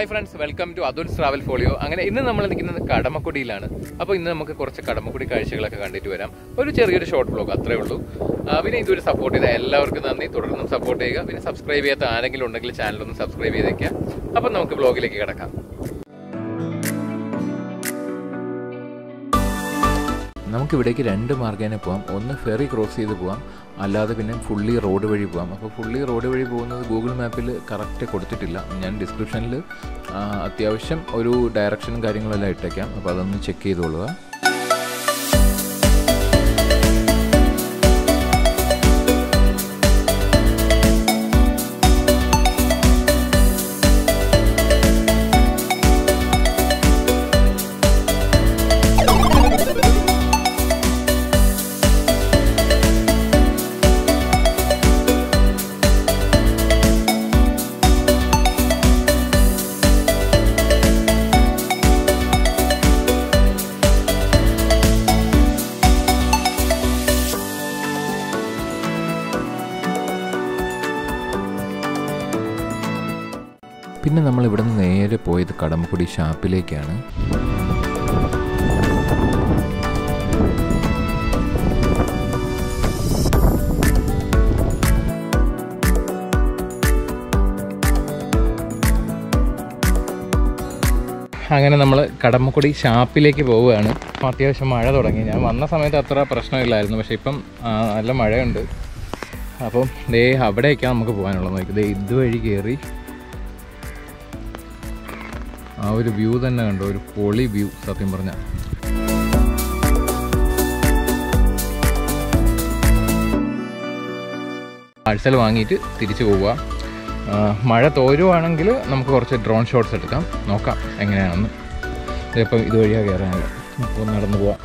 Hi friends welcome to Athul's travel folio അങ്ങനെ ഇന്ന് നമ്മൾ നിൽക്കുന്നത് കടമക്കുടിയിലാണ്. അപ്പോൾ ഇന്ന് നമുക്ക് കുറച്ച് കടമക്കുടി കാഴ്ചകളൊക്കെ കണ്ടിട്ട് വരാം. ഒരു ചെറിയൊരു ഷോർട്ട് ബ്ലോഗ് അത്രേ ഉള്ളൂ. പിന്നെ ഇതുവരെ സപ്പോർട്ട് ചെയ്ത എല്ലാവർക്കും നന്ദി. തുടർന്നും സപ്പോർട്ട് ചെയ്യുക. പിന്നെ സബ്സ്ക്രൈബ് ചെയ്യാത്ത ആരെങ്കിലും ഉണ്ടെങ്കിൽ ചാനൽ ഒന്ന് സബ്സ്ക്രൈബ് ചെയ്തേക്കുക. അപ്പം നമുക്ക് ബ്ലോഗിലേക്ക് കിടക്കാം. നമുക്ക് ഇവിടേക്ക് രണ്ട് മാർഗേനെ പോകാം ഒന്ന് ഫെറി ക്രോസ് ചെയ്ത് പോകാം അല്ലാതെ പിന്നെ ഫുള്ളി റോഡ് വഴി പോകാം അപ്പോൾ ഫുള്ളി റോഡ് വഴി പോകുന്നത് ഗൂഗിൾ മാപ്പിൽ കറക്റ്റ് കൊടുത്തിട്ടില്ല. ഞാൻ ഡിസ്ക്രിപ്ഷനിൽ അത്യാവശ്യം ഒരു ഡയറക്ഷനും കാര്യങ്ങളെല്ലാം ഇട്ടേക്കാം. അപ്പോൾ അതൊന്ന് ചെക്ക് ചെയ്തോളുക. പിന്നെ നമ്മൾ ഇവിടെ നിന്ന് നേരെ പോയത് കടമ്പുടി ഷാപ്പിലേക്കാണ്. അങ്ങനെ നമ്മൾ കടമ്പക്കുടി ഷാപ്പിലേക്ക് പോവുകയാണ്. അത്യാവശ്യം മഴ തുടങ്ങി. ഞാൻ വന്ന സമയത്ത് അത്ര പ്രശ്നമില്ലായിരുന്നു. പക്ഷേ ഇപ്പം നല്ല മഴയുണ്ട്. അപ്പം ദേ അവിടേക്കാണ് നമുക്ക് പോകാനുള്ളത്. നോക്കി ദേ ഇതുവഴി കയറി ആ ഒരു വ്യൂ തന്നെ കണ്ടോ ഒരു പൊളി വ്യൂ സത്യം പറഞ്ഞാൽ പാഴ്സൽ വാങ്ങിയിട്ട് തിരിച്ചു പോവുക. മഴ തോരുവാണെങ്കിൽ നമുക്ക് കുറച്ച് ഡ്രോൺ ഷോട്ട്സ് എടുക്കാം. നോക്കാം എങ്ങനെയാണെന്ന്. ഇതിപ്പം ഇതുവഴിയാണ് കയറാനുള്ളത് അപ്പോൾ നടന്നു പോവാം.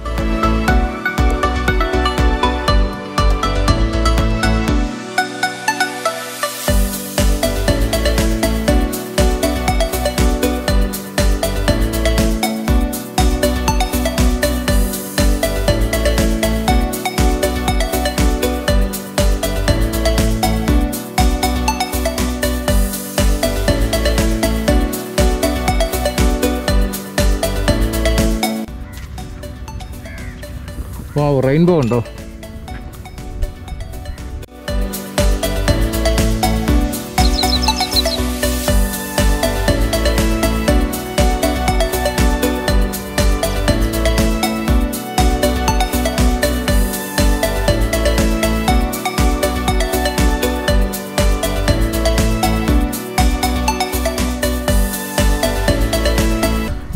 റെയിൻബോ ഉണ്ടോ?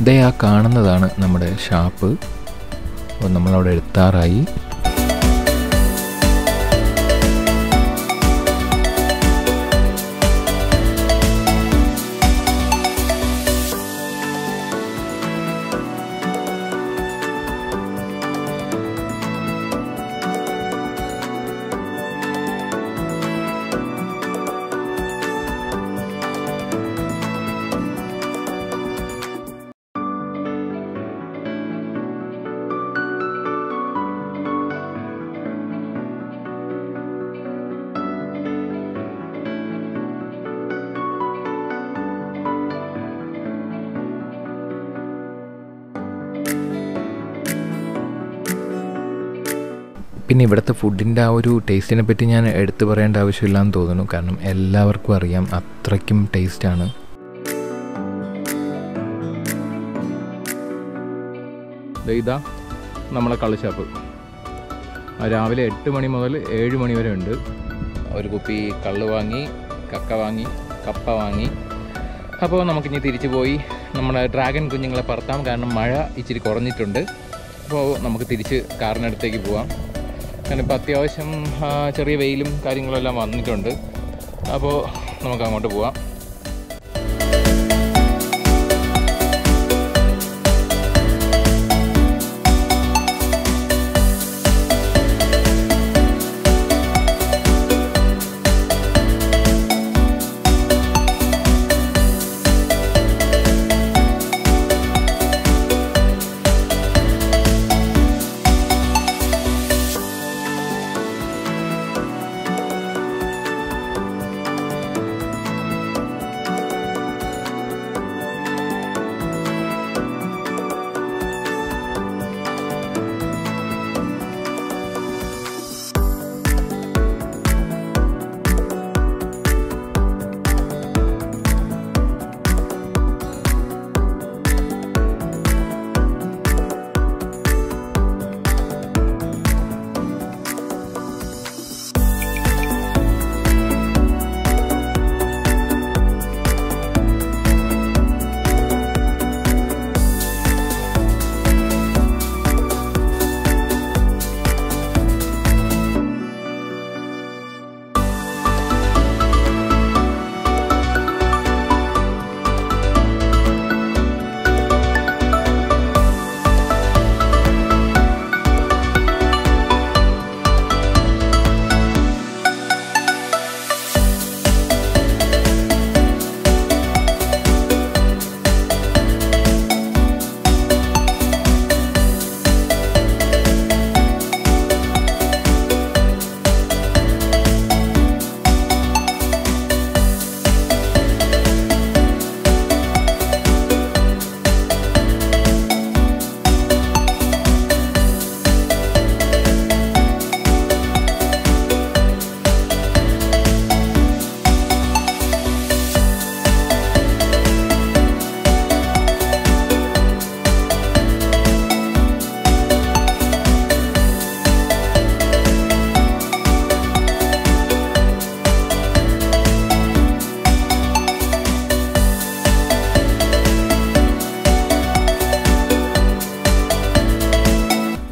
ദേ ആ കാണുന്നതാണ് നമ്മുടെ ഷാപ്പ്. നമ്മളവിടെ എത്താറായി. പിന്നെ ഇവിടുത്തെ ഫുഡിന്റെ ആ ഒരു ടേസ്റ്റിനെ പറ്റി ഞാൻ എടുത്തു പറയേണ്ട ആവശ്യമില്ലാന്ന് തോന്നുന്നു. കാരണം എല്ലാവർക്കും അറിയാം അത്രയ്ക്കും ടേസ്റ്റാണ് ഇതാ നമ്മളെ കളിച്ചാപ്പ് രാവിലെ എട്ട് മണി മുതൽ ഏഴ് മണി വരെ ഉണ്ട്. ഒരു കുപ്പി കള്ള് വാങ്ങി കക്ക വാങ്ങി കപ്പ വാങ്ങി. അപ്പോൾ നമുക്കിനി തിരിച്ചു പോയി. നമ്മുടെ ഡ്രാഗൺ കുഞ്ഞുങ്ങളെ പറത്താം. കാരണം മഴ ഇച്ചിരി കുറഞ്ഞിട്ടുണ്ട്. അപ്പോൾ നമുക്ക് തിരിച്ച് കാറിനടുത്തേക്ക് പോവാം. കാരണം ഇപ്പോൾ അത്യാവശ്യം ചെറിയ വെയിലും കാര്യങ്ങളെല്ലാം വന്നിട്ടുണ്ട്. അപ്പോൾ നമുക്ക് അങ്ങോട്ട് പോവാം.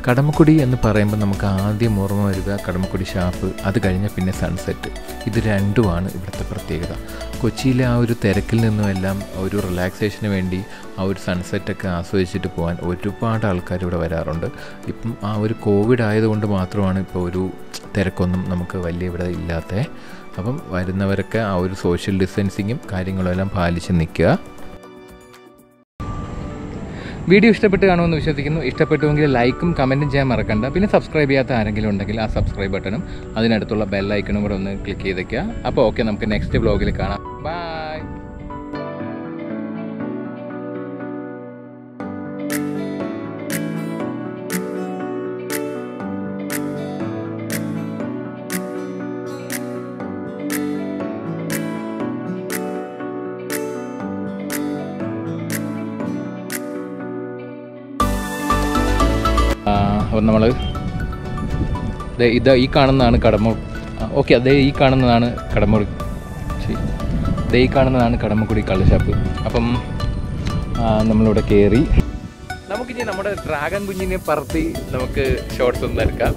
കടമക്കുടി എന്ന് പറയുമ്പോൾ നമുക്ക് ആദ്യം ഓർമ്മ വരിക കടമക്കുടി ഷാപ്പ് അത് കഴിഞ്ഞാൽ പിന്നെ സൺസെറ്റ് ഇത് രണ്ടുമാണ് ഇവിടുത്തെ പ്രത്യേകത. കൊച്ചിയിലെ ആ ഒരു തിരക്കിൽ നിന്നുമെല്ലാം ഒരു റിലാക്സേഷന് വേണ്ടി ആ ഒരു സൺസെറ്റൊക്കെ ആസ്വദിച്ചിട്ട് പോകാൻ ഒരുപാട് ആൾക്കാർ ഇവിടെ വരാറുണ്ട്. ഇപ്പം ആ ഒരു കോവിഡ് ആയതുകൊണ്ട് മാത്രമാണ് ഇപ്പോൾ ഒരു തിരക്കൊന്നും നമുക്ക് വലിയ ഇവിടെ ഇല്ലാത്ത അപ്പം വരുന്നവരൊക്കെ ആ ഒരു സോഷ്യൽ ഡിസ്റ്റൻസിങ്ങും കാര്യങ്ങളും എല്ലാം പാലിച്ച് നിൽക്കുക. വീഡിയോ ഇഷ്ടപ്പെട്ട് കാണുമെന്ന് വിശ്വസിക്കുന്നു. ഇഷ്ടപ്പെട്ടുവെങ്കിൽ ലൈക്കും കമന്റും ചെയ്യാൻ മറക്കണ്ട. പിന്നെ സബ്സ്ക്രൈബ് ചെയ്യാത്ത ആരെങ്കിലും ഉണ്ടെങ്കിൽ ആ സബ്സ്ക്രൈബ് ബട്ടണും അതിനടുത്തുള്ള ബെല്ലൈക്കണും കൂടെ ഒന്ന് ക്ലിക്ക് ചെയ്തേക്കുക. അപ്പോൾ ഓക്കെ നമുക്ക് നെക്സ്റ്റ് വ്ലോഗിൽ കാണാം. ബൈ അപ്പം നമ്മൾ ഇത് ഈ കാണുന്നതാണ് കടമ ഓക്കെ അതേ ഈ കാണുന്നതാണ് കടമുറി ദേ ഈ കാണുന്നതാണ് കടമക്കുടി കള്ളുഷാപ്പ് അപ്പം നമ്മളിവിടെ കയറി നമുക്കിനി നമ്മുടെ ഡ്രാഗൺ കുഞ്ഞിനെ പറത്തി നമുക്ക് ഷോർട്സ് ഒന്ന് എടുക്കാം.